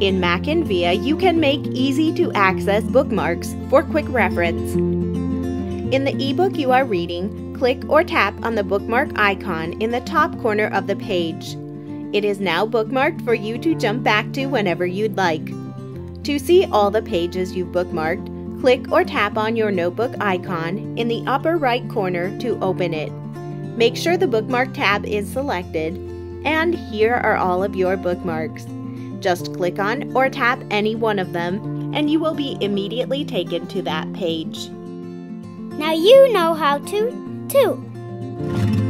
In MackinVIA, you can make easy to access bookmarks for quick reference. In the ebook you are reading, click or tap on the bookmark icon in the top corner of the page. It is now bookmarked for you to jump back to whenever you'd like. To see all the pages you've bookmarked, click or tap on your notebook icon in the upper right corner to open it. Make sure the bookmark tab is selected, and here are all of your bookmarks. Just click on or tap any one of them, and you will be immediately taken to that page. Now you know how to, too.